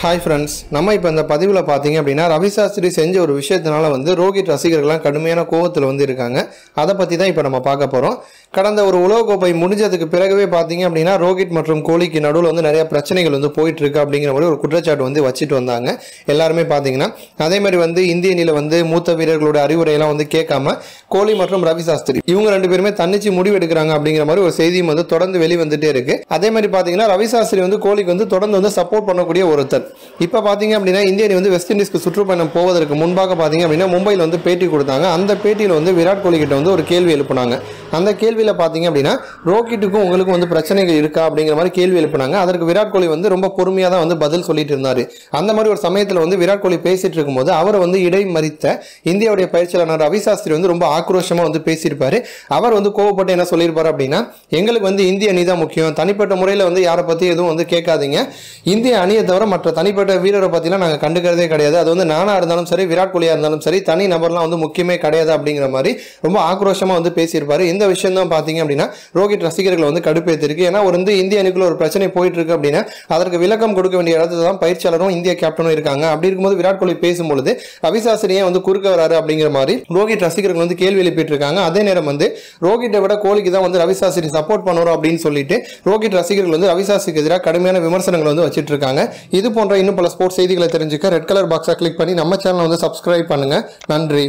Hi friends நம்ம இப்போ இந்த பதிவில் பார்த்தீங்க அப்படின்னா ரவி சாஸ்திரி செஞ்ச ஒரு விஷயத்தினால வந்து ரோஹித் ரசிகர்கள்லாம் கடுமையான கோவத்தில் வந்து இருக்காங்க. அதை பற்றி தான் இப்போ நம்ம பார்க்க போகிறோம் கடந்த ஒரு உலகக்கோப்பை முடிஞ்சதுக்கு பிறகுவே பார்த்தீங்க அப்படின்னா ரோஹித் மற்றும் கோலிக்கு நடுவில் வந்து நிறைய பிரச்சனைகள் வந்து போயிட்டு இருக்கு அப்படிங்கிற மாதிரி ஒரு குற்றச்சாட்டு வந்து வச்சுட்டு வந்தாங்க. எல்லாருமே பார்த்தீங்கன்னா அதே மாதிரி வந்து இந்திய அணியில் வந்து மூத்த வீரர்களோட அறிவுரையெல்லாம் வந்து கேட்காம கோலி மற்றும் ரவி சாஸ்திரி இவங்க ரெண்டு பேருமே தன்னிச்சு முடிவு எடுக்கிறாங்க அப்படிங்கிற மாதிரி ஒரு செய்தியும் வந்து தொடர்ந்து வெளிவந்துட்டே இருக்கு. அதே மாதிரி பார்த்தீங்கன்னா ரவி சாஸ்திரி வந்து கோலிக்கு வந்து தொடர்ந்து வந்து சப்போர்ட் பண்ணக்கூடிய ஒருத்தர். இப்போ பார்த்தீங்க அப்படின்னா இந்திய அணி வந்து வெஸ்ட் இண்டீஸ்க்கு சுற்றுப்பயணம் போவதற்கு முன்பாக பார்த்தீங்க அப்படின்னா மும்பையில் வந்து பேட்டி கொடுத்தாங்க. அந்த பேட்டியில் வந்து விராட் கோலி கிட்ட வந்து ஒரு கேள்வி எழுப்புனாங்க. அந்த கேள்வி கேள்வியில் பார்த்தீங்க அப்படின்னா ரோகிட்டுக்கும் உங்களுக்கும் வந்து பிரச்சனைகள் இருக்கா அப்படிங்கிற மாதிரி கேள்வி எழுப்புனாங்க. அதற்கு விராட் கோலி வந்து ரொம்ப பொறுமையாக தான் வந்து பதில் சொல்லிட்டு இருந்தார். அந்த மாதிரி ஒரு சமயத்தில் வந்து விராட் கோலி பேசிட்டு இருக்கும்போது அவரை வந்து இடை மறித்த இந்தியாவுடைய பயிற்சியாளர் ரவி சாஸ்திரி வந்து ரொம்ப ஆக்ரோஷமாக வந்து பேசியிருப்பாரு. அவர் வந்து கோவப்பட்டு என்ன சொல்லியிருப்பாரு அப்படின்னா எங்களுக்கு வந்து இந்திய அணி தான் முக்கியம். தனிப்பட்ட முறையில் வந்து யாரை பற்றி எதுவும் வந்து கேட்காதீங்க. இந்திய அணியை தவிர மற்ற தனிப்பட்ட வீரரை பற்றிலாம் நாங்கள் கண்டுக்கிறதே கிடையாது. அது வந்து நானாக இருந்தாலும் சரி விராட் கோலியாக இருந்தாலும் சரி தனி நபர்லாம் வந்து முக்கியமே கிடையாது அப்படிங்கிற மாதிரி ரொம்ப ஆக்ரோஷமாக வந்து பேசியிருப்பார். இந்த விஷயம் தான் பார்த்தீங்க அப்படின்னா ரோஹித் ரசிகர்களை வந்து கடுப்பேற்றிருக்கு ஏன்னா ஒரு வந்து இந்திய அணிக்குள்ள ஒரு பிரச்சனை போயிட்டு இருக்கு அப்படின்னா அதற்கு விளக்கம் கொடுக்க வேண்டிய இடத்துல தான் பயிற்சியாளரும் இந்திய கேப்டனும் இருக்காங்க. அப்படி இருக்கும்போது விராட் கோலி பேசும்பொழுது அவிசாசனியே வந்து குறுக்க வராரு அப்படிங்கிற மாதிரி ரோஹித் ரசிகர்கள் வந்து கேள்வி எழுப்பிட்டு இருக்காங்க அதே நேரம் வந்து ரோஹிட்டை விட கோலிக்கு தான் வந்து ரவிசாஸ்திரி சப்போர்ட் பண்ணுறோம் அப்படின்னு சொல்லிட்டு ரோஹித் ரசிகர்கள் வந்து ரவிசாஸ்திரிக்கு எதிராக கடுமையான விமர்சனங்களை வந்து வச்சுட்டு இருக்காங்க இது போன்ற இன்னும் பல ஸ்போர்ட்ஸ் செய்திகளை தெரிஞ்சுக்க ரெட் கலர் பாக்ஸை கிளிக் பண்ணி நம்ம சேனலை வந்து சப்ஸ்கிரைப் பண்ணுங்க. நன்றி.